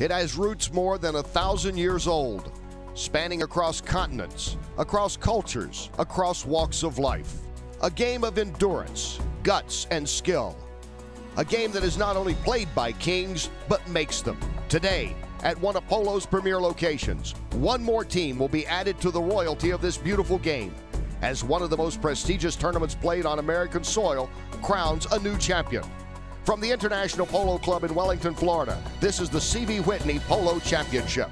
It has roots more than a thousand years old, spanning across continents, across cultures, across walks of life. A game of endurance, guts, and skill. A game that is not only played by kings, but makes them. Today, at one of Polo's premier locations, one more team will be added to the royalty of this beautiful game as one of the most prestigious tournaments played on American soil crowns a new champion. From the International Polo Club in Wellington, Florida, this is the CV Whitney Polo Championship.